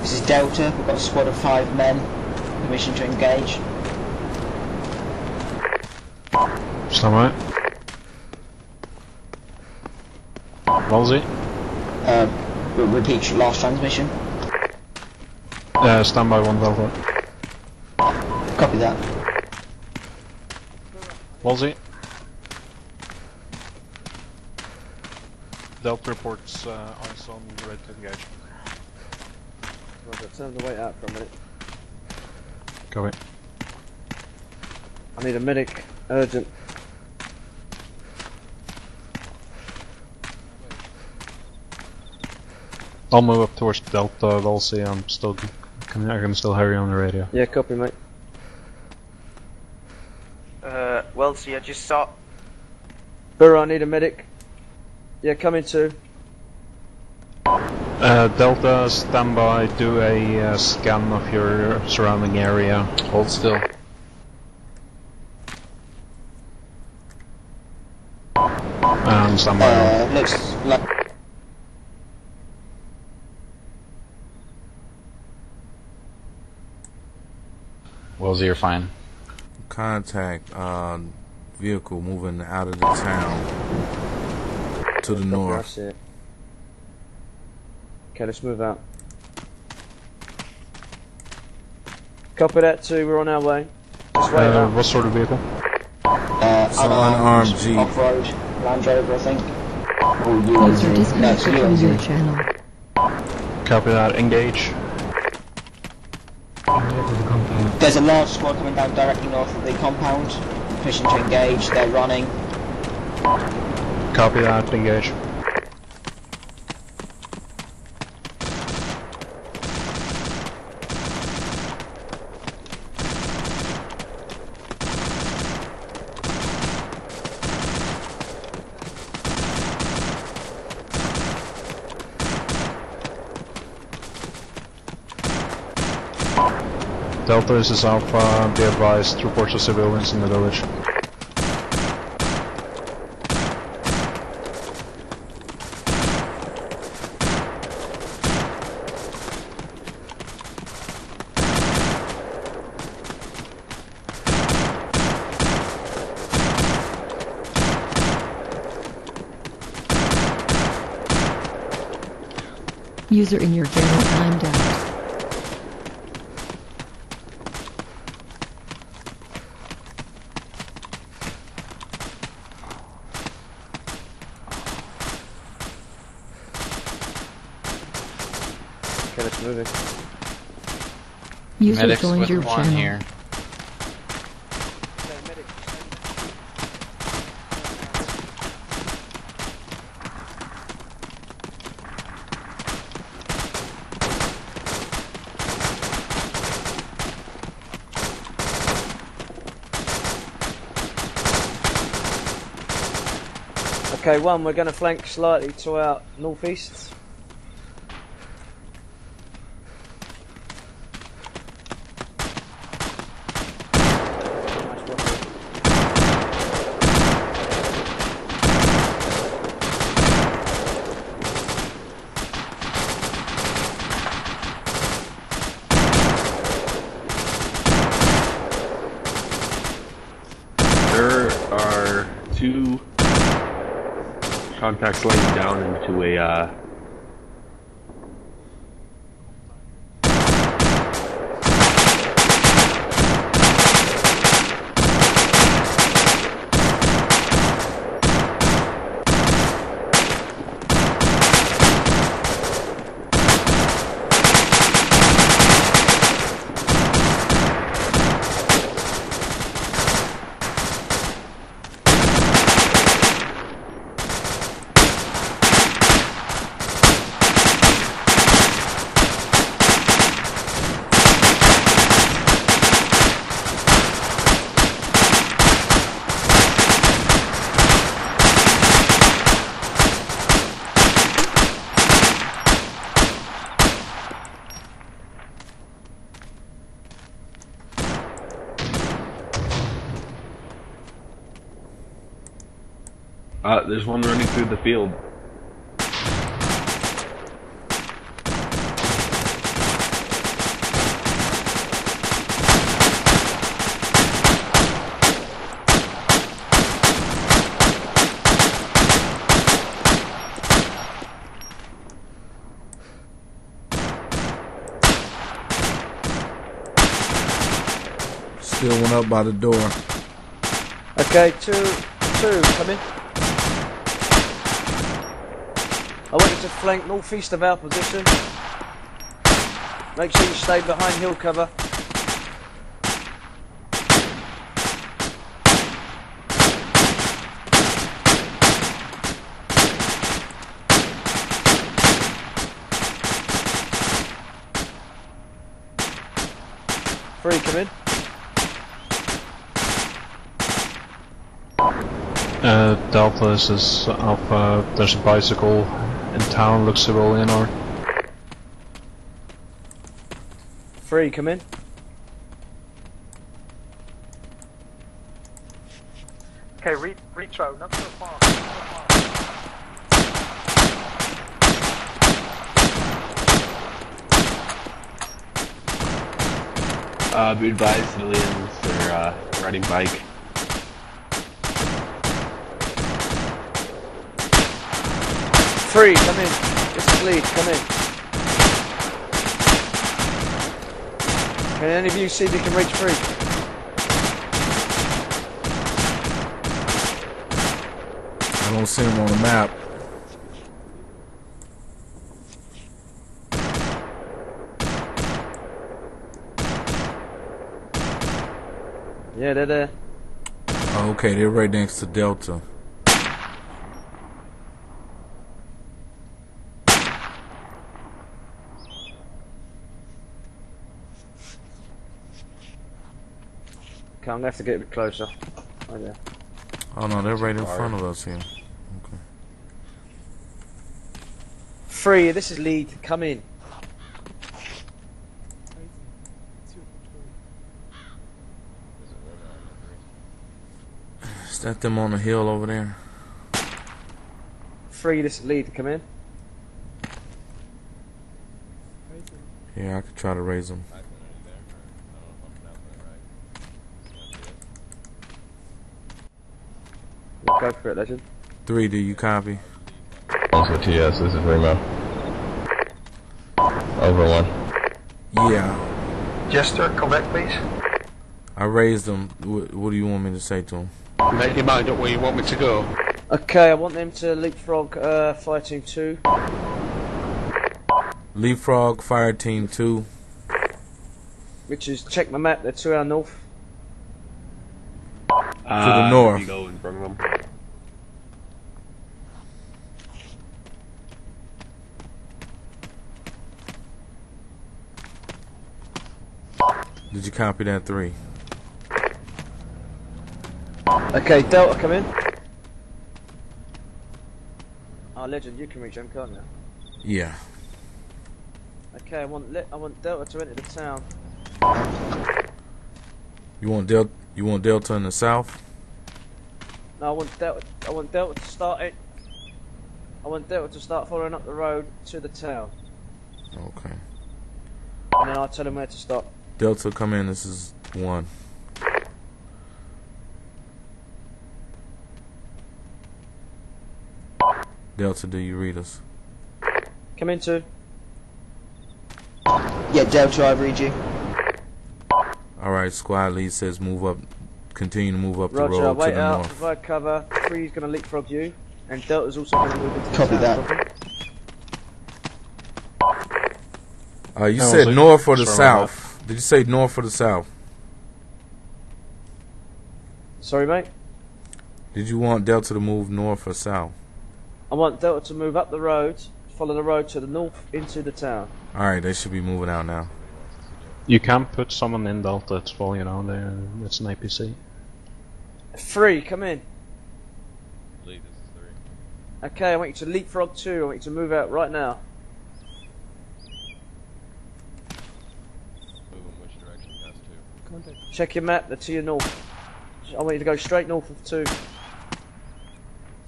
This is Delta. We've got a squad of five men. Permission to engage. Stand by. Wolsey? Uh, re- repeat your last transmission. Uh, stand by one Delta. Copy that. Wolsey? Delta reports uh, on ready to engage. Roger, tell them to wait out for a minute. Copy. I need a medic. Urgent. I'll move up towards Delta, Wolsey. I'm still, can, I can still hear you on the radio. Yeah, copy, mate. Uh, well, see, I just saw. Burrow, I need a medic. Yeah, coming too. Uh, Delta, stand by, do a uh, scan of your surrounding area. Hold still. And stand by. Uh, looks like Wolsey, you're fine. Contact uh, vehicle moving out of the town to the Copy, I north. See it. Okay, let's move out. Copy that too, we're on our way. Just wait Uh, what sort of vehicle? uh, It's an unarmed Jeep. off-road Land Rover, I think. Or User No, it's disconnected from your channel. Copy that, engage. There's a large squad coming down directly north of the compound. Permission to engage. They're running. Copy that, engage. Delta, this is Alpha. Be advised, reports of civilians in the village. User in your channel timed out. Okay, let's move it. User Medics with your one channel. here. Okay, one, we're going to flank slightly to our northeast. Nice work. There are two contacts laying down into a uh, Uh, there's one running through the field. Still went up by the door. Okay, two, two, come in. I want you to flank northeast of our position. Make sure you stay behind hill cover. Three, come in. Uh, Delta is Alpha. There's a bicycle in town. Looks civilian or Free, come in. Okay, re retro, not so far. Not so far. Uh, be advised, civilians are uh, riding bike. Three, come in. This is lead, come in. Can any of you see if you can reach free? I don't see him on the map. Yeah, they're there. Oh, okay, they're right next to Delta. Okay, I'm gonna have to get a bit closer. Oh, right there. Oh no, they're right in front of us here. Free, this is lead, come in. Is that them on the hill over there? Free, this is lead, come in. Yeah, I could try to raise them. Go for it, legend. Three, do you copy? Also, TS, this is Remo. Over one. Yeah, Jester, come back, please. I raised them. What, what do you want me to say to them? make your mind up where you want me to go. Okay, I want them to leapfrog uh, fire team two. Leapfrog, Fire Team 2. Which is, check my map, they're to our north. Uh, the north. You go in front of them. Did you copy that? Three. Okay, Delta, come in. Oh, legend, you can reach him, can't you? Yeah. Okay, I want I want Delta to enter the town. You want Del? You want Delta in the south? No, I want Delta. I want Delta to start it. I want Delta to start following up the road to the town, Okay. and then I'll tell him where to stop. Delta, come in. This is one. Delta, do you read us? Come in two. Yeah, Delta, I read you. All right. Squad lead says move up. Continue to move up the Roger, road to wait the out, north. provide cover. Three's gonna leapfrog you, and Delta's also gonna move into the Copy that. Uh, you No, said north or the it's wrong south? Did you say north or the south? Sorry, mate. Did you want Delta to move north or south? I want Delta to move up the road, follow the road to the north into the town. All right, they should be moving out now. You can't put someone in Delta. It's well, you know, there. It's an APC. Three, come in. Okay, I want you to leapfrog two. I want you to move out right now. Check your map, they're to your north. I want you to go straight north of two.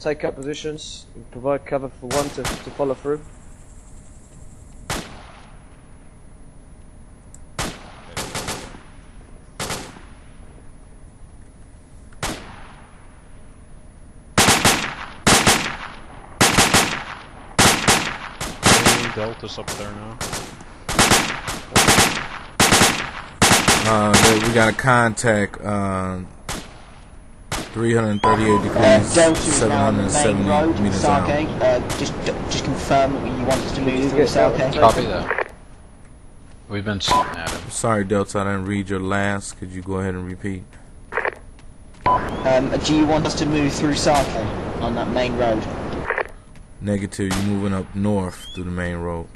Take up positions, and provide cover for one to, to follow through. Delta's up there now. Uh, there- we got a contact. Uh, 338 Uh, degrees, Delta is now on the main 770 road, meters out. Uh, just, just confirm that you want us to move through get. Copy that. We've been shooting at him. Sorry, Delta, I didn't read your last. Could you go ahead and repeat? Um, do you want us to move through Sakhe on that main road? Negative, you're moving up north through the main road.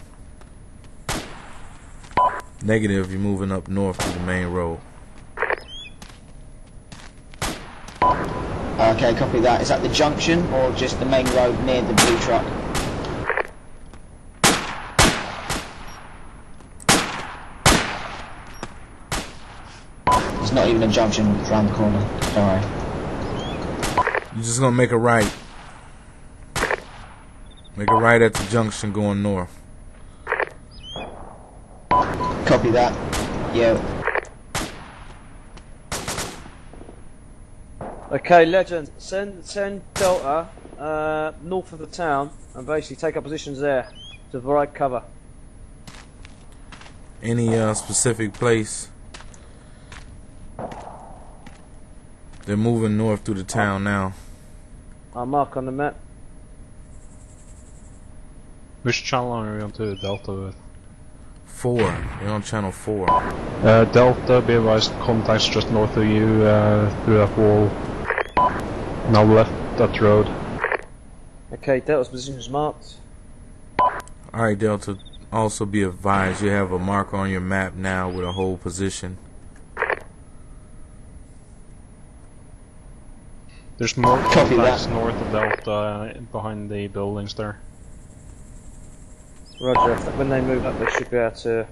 Negative, you're moving up north to the main road. Okay, copy that. Is that the junction or just the main road near the blue truck? It's not even a junction around the corner. Don't worry. You're just gonna make a right. Make a right at the junction going north. Copy that. Yeah. Okay, legend. Send send Delta uh, north of the town and basically take up positions there to provide cover. Any uh, specific place? They're moving north through the town now. I'll mark on the map. Which channel are we on to Delta with? Four. You're on channel four. Uh, Delta, be advised, contacts just north of you uh, through that wall. Now left that road. Okay, Delta's position is marked. Alright, Delta. Also be advised you have a marker on your map now with a whole position. There's more Copy contacts that. north of Delta uh, behind the buildings there. Roger. When they move up, they should be able to.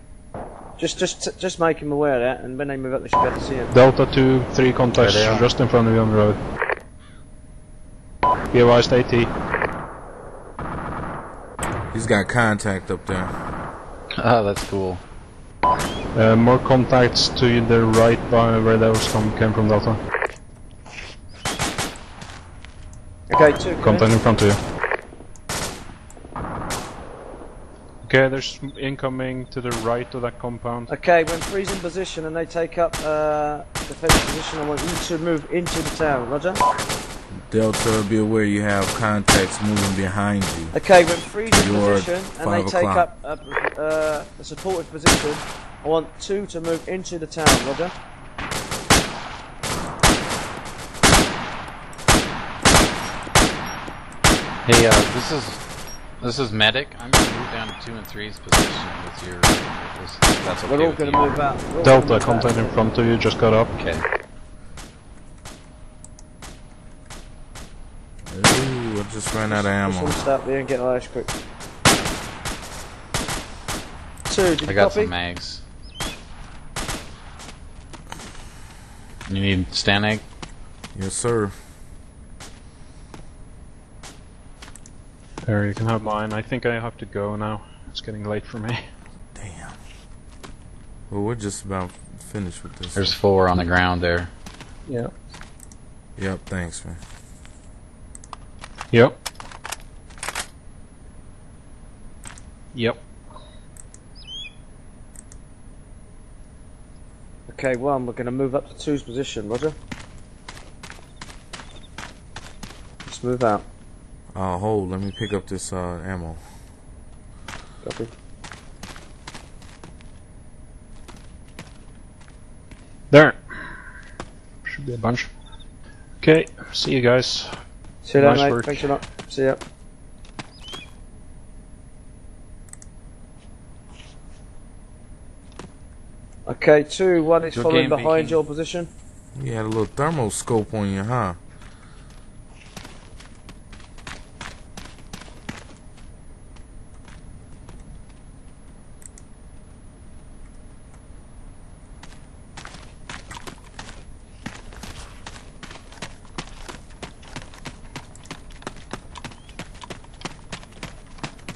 Just, just, just make him aware of that, and when they move up, they should be able to see him. Delta 2, 3 contacts There just in front of you on the road. Be advised, AT. He's got contact up there. Oh, that's cool. Uh, more contacts to the right by where those come, came from Delta. Okay, two. Contact in front of you. Okay, there's incoming to the right of that compound. Okay, when freezing position and they take up uh, defensive position, I want you to move into the town. Roger. Delta, be aware you have contacts moving behind you. Okay, when freezing You're position and they take up a, uh, a supportive position, I want two to move into the town. Roger. Hey, uh, this is this is medic. I'm gonna move down to two and three's position with your. With this, that's okay We're all with going you. to move out. Delta, gonna contact in front of you, just got up. Okay. Ooh, I just ran out of ammo. want to stop there and get ice quick. Two, did I you got copy? some mags. You need Stanag? Yes, sir. There, you can have mine. I think I have to go now. It's getting late for me. Damn. Well, we're just about finished with this. There's four on the ground there. Yep. Yep, thanks, man. Yep. Yep. Okay, one, we're going to move up to two's position. Roger. Let's move out. Uh, hold. Let me pick up this uh, ammo. Copy. There. Should be a bunch. Okay, see you guys. See you later, Nice mate. Thanks a lot. See ya. Okay, two, one is Good following behind Viking. your position. You had a little thermal scope on you, huh?